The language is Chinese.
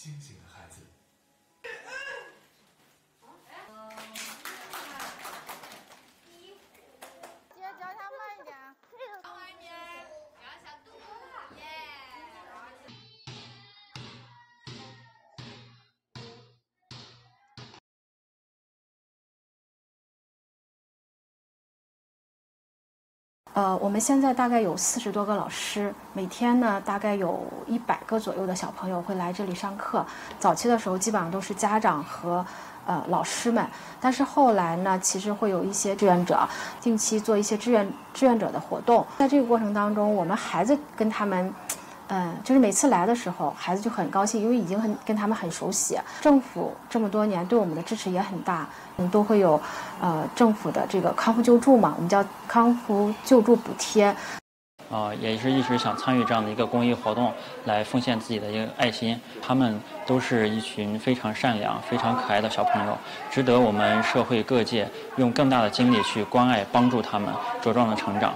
清醒的孩呃，我们现在大概有四十多个老师，每天呢大概有一百个左右的小朋友会来这里上课。早期的时候基本上都是家长和呃老师们，但是后来呢，其实会有一些志愿者定期做一些志愿志愿者的活动。在这个过程当中，我们孩子跟他们。嗯，就是每次来的时候，孩子就很高兴，因为已经很跟他们很熟悉。政府这么多年对我们的支持也很大，我们都会有，呃，政府的这个康复救助嘛，我们叫康复救助补贴。啊，也是一直想参与这样的一个公益活动，来奉献自己的一个爱心。他们都是一群非常善良、非常可爱的小朋友，值得我们社会各界用更大的精力去关爱、帮助他们茁壮的成长。